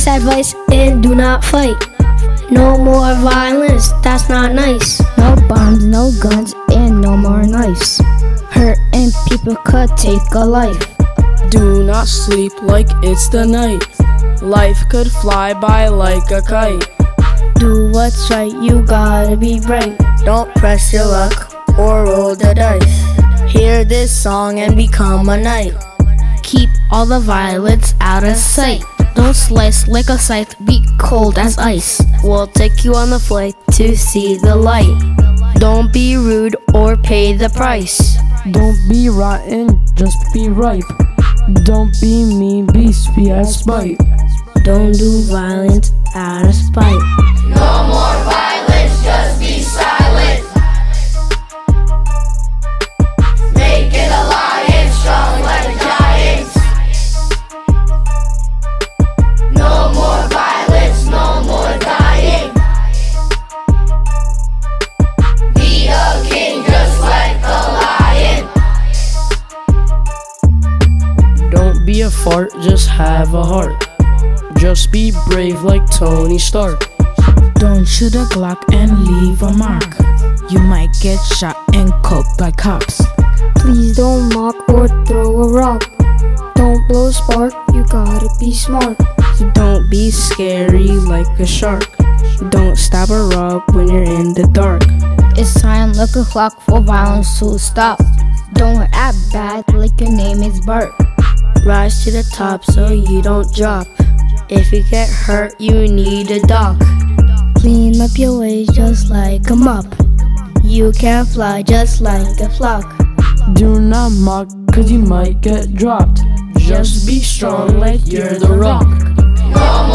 nice and do not fight. No more violence, that's not nice. No bombs, no guns, and no more knives. Hurting people could take a life. Do not sleep like it's the night. Life could fly by like a kite. Do what's right, you gotta be right. Don't press your luck or roll the dice. Hear this song and become a knight. Keep all the violets out of sight. Don't slice like a scythe, be cold as ice. We'll take you on the flight to see the light. Don't be rude or pay the price. Don't be rotten, just be ripe. Don't be mean, be sweet as spite. Don't do violence out of spite. No more fart, just have a heart. Just be brave like Tony Stark. Don't shoot a Glock and leave a mark. You might get shot and caught by cops. Please don't mock or throw a rock. Don't blow a spark, you gotta be smart. Don't be scary like a shark. Don't stab a rug when you're in the dark. It's time, look a clock for violence to stop. Don't act bad like your name is Bart. Rise to the top so you don't drop. If you get hurt, you need a doc. Clean up your ways just like a mop. You can fly just like a flock. Do not mock, cause you might get dropped. Just be strong like you're the rock. No more violence.